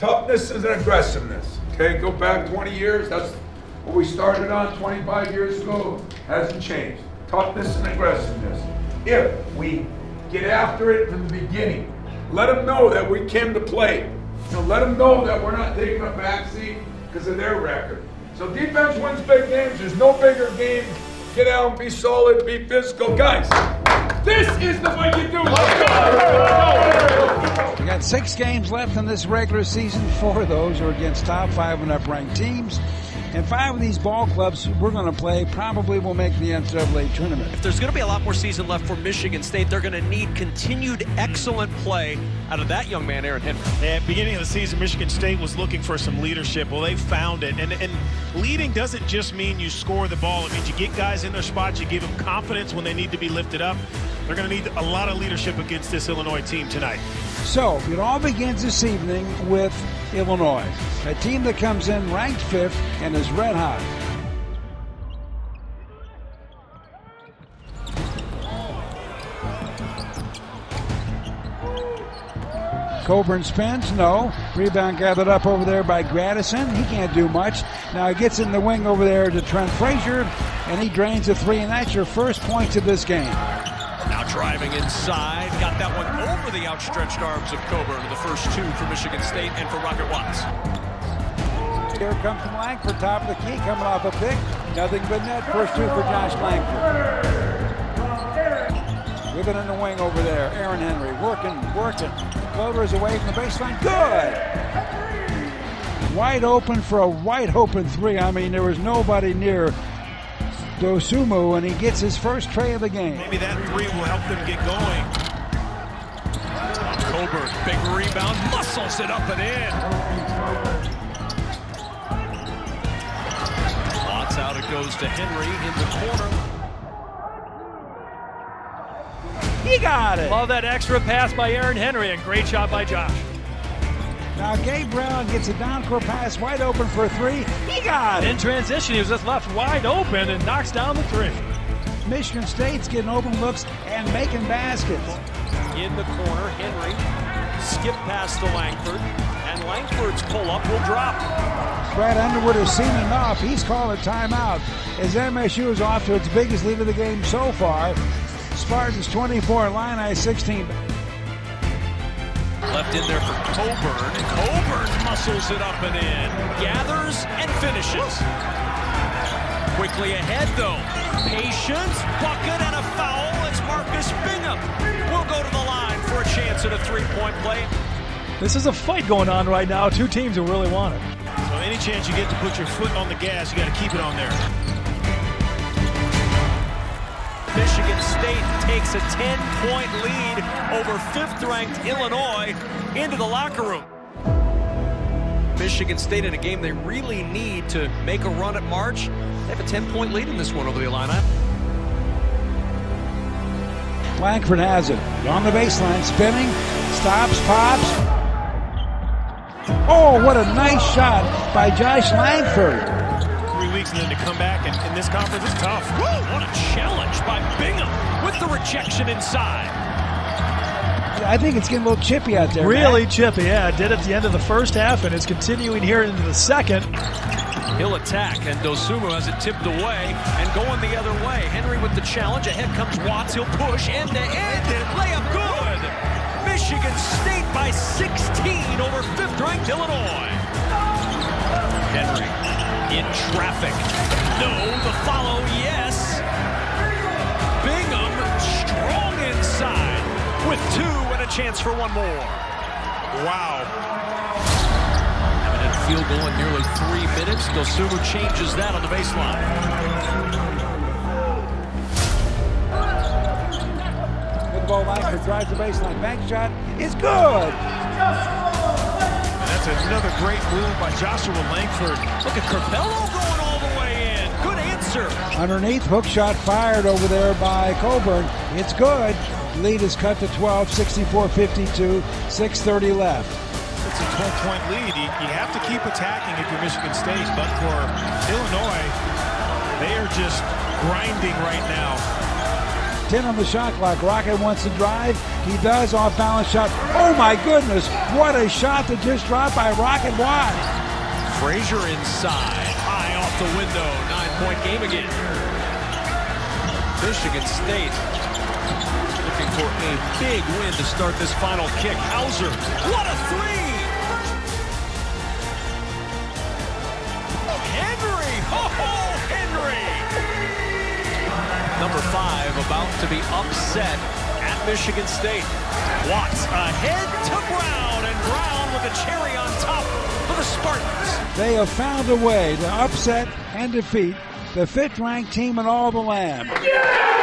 toughness and aggressiveness. Okay, go back 20 years. That's what we started on 25 years ago. Hasn't changed. Toughness and aggressiveness. If we get after it from the beginning, let them know that we came to play. You know, let them know that we're not taking a backseat because of their record. So defense wins big games. There's no bigger game. Get out, and be solid, be physical, guys. This is the way you do it. We got six games left in this regular season. Four of those are against top five and up ranked teams. And five of these ball clubs we're going to play probably will make the NCAA tournament. If there's going to be a lot more season left for Michigan State, they're going to need continued excellent play out of that young man, Aaron Henry. At the beginning of the season, Michigan State was looking for some leadership. Well, they found it. And, and leading doesn't just mean you score the ball. It means you get guys in their spots, you give them confidence when they need to be lifted up. They're going to need a lot of leadership against this Illinois team tonight. So it all begins this evening with Illinois, a team that comes in ranked fifth and is red hot. Cockburn spins, no. Rebound gathered up over there by Grandison. He can't do much. Now he gets in the wing over there to Trent Frazier, and he drains a three, and that's your first point of this game. Driving inside, got that one over the outstretched arms of Cockburn. The first two for Michigan State and for Rocket Watts. Here comes Langford, top of the key, coming off a pick. Nothing but net. First two for Josh Langford. Whipping in the wing over there. Aaron Henry working, working. Floaters away from the baseline. Good! Wide open for a wide open three. I mean, there was nobody near Dosunmu, and he gets his first tray of the game. Maybe that three will help them get going. Cockburn, big rebound, muscles it up and in. Lots out, it goes to Henry in the corner. He got it. Love that extra pass by Aaron Henry and great shot by Josh. Now Gabe Brown gets a down-court pass wide open for three. He got it. In transition, he was just left wide open and knocks down the three. Michigan State's getting open looks and making baskets. In the corner, Henry skip past to Langford, and Langford's pull-up will drop. Brad Underwood has seen enough. He's called a timeout as MSU is off to its biggest lead of the game so far. Spartans 24, Illini 16. Left in there for Cockburn. Cockburn muscles it up and in. Gathers and finishes. Quickly ahead, though. Patience, bucket, and a foul as Marcus Bingham will go to the line for a chance at a three-point play. This is a fight going on right now. Two teams who really want it. So any chance you get to put your foot on the gas, you got to keep it on there. Michigan State takes a 10-point lead over fifth-ranked Illinois into the locker room. Michigan State in a game they really need to make a run at March. They have a 10-point lead in this one over the Illini. Langford has it. On the baseline, spinning, stops, pops. Oh, what a nice shot by Josh Langford. Three weeks and then to come back and in this conference is tough. Woo, what a challenge by Bingham with the rejection inside. I think it's getting a little chippy out there. Really Matt. chippy. Yeah, it did at the end of the first half, and it's continuing here into the second. He'll attack, and Dosunmu has it tipped away and going the other way. Henry with the challenge. Ahead comes Watts. He'll push end to end and layup good. Michigan State by 16 over fifth-ranked Illinois. In traffic. No, the follow, yes. Bingham strong inside with two and a chance for one more. Wow. Haven't field goal in nearly three minutes. Dosunmu changes that on the baseline. Good ball, Langford drives the baseline. Bank shot is good. That's another great move by Joshua Langford. Look at Curbelo going all the way in. Good answer. Underneath, hook shot fired over there by Cockburn. It's good. Lead is cut to 12, 64-52, 6.30 left. It's a 12-point lead. You, you have to keep attacking if you're Michigan State, but for Illinois, they are just grinding right now. 10 on the shot clock. Rocket wants to drive. He does. Off balance shot. Oh my goodness. What a shot that just dropped by Rocket wide. Frazier inside. High off the window. Nine point game again. Michigan State looking for a big win to start this final kick. Hauser. What a three! About to be upset at Michigan State. Watts ahead to Brown, and Brown with a cherry on top for the Spartans. They have found a way to upset and defeat the fifth ranked team in all the land. Yeah!